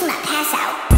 芝麻小。